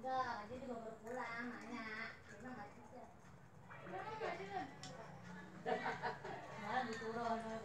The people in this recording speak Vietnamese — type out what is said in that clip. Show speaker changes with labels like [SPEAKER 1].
[SPEAKER 1] 먼저 제주도로 몰라 마냐 이런 말 했어요. 나는 돌아와서